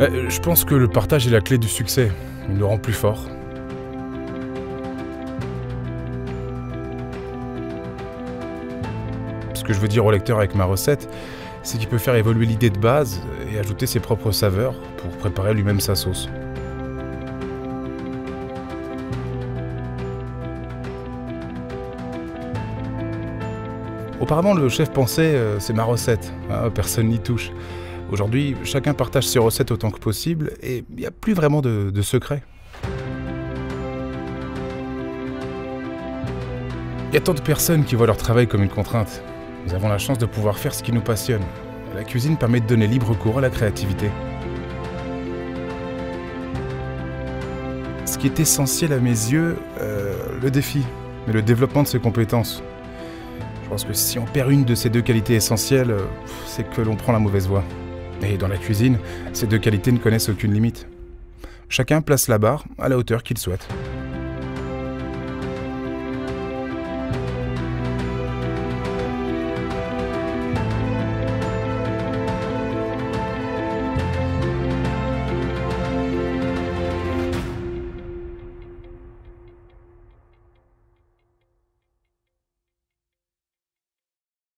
Euh, Je pense que le partage est la clé du succès. Il nous rend plus forts. Ce que je veux dire au lecteur avec ma recette, c'est qu'il peut faire évoluer l'idée de base et ajouter ses propres saveurs pour préparer lui-même sa sauce. Auparavant, le chef pensait euh, c'est ma recette, hein, personne n'y touche. Aujourd'hui, chacun partage ses recettes autant que possible et il n'y a plus vraiment de, secret. Il y a tant de personnes qui voient leur travail comme une contrainte. Nous avons la chance de pouvoir faire ce qui nous passionne. La cuisine permet de donner libre cours à la créativité. Ce qui est essentiel à mes yeux, euh, le défi, mais le développement de ses compétences. Je pense que si on perd une de ces deux qualités essentielles, euh, c'est que l'on prend la mauvaise voie. Et dans la cuisine, ces deux qualités ne connaissent aucune limite. Chacun place la barre à la hauteur qu'il souhaite.